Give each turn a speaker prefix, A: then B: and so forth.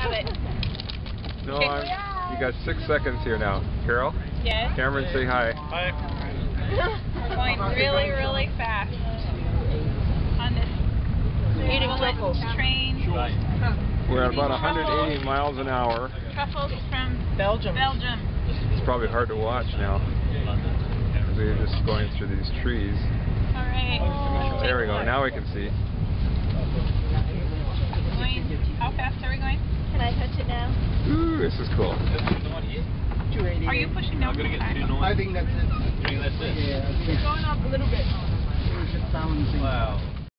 A: have it.
B: No, I'm, you got six seconds here now. Carol?
A: Yes.
B: Cameron, say hi.
C: Hi.
A: We're going really, really fast on this bullet train.
B: We're at about 180 miles an hour.
A: Truffles from
D: Belgium.
A: Belgium.
B: It's probably hard to watch now. We're just going through these trees.
A: All right.
B: There we go. Now we can see.
A: Going, how fast are we going?
E: Can I touch it now?
B: Ooh, this is cool.
A: Are you pushing down the side?
D: I think that's it.
C: You think that's it?
D: Yeah, I think
A: Going up a little bit.
D: it was just balancing.
C: Wow.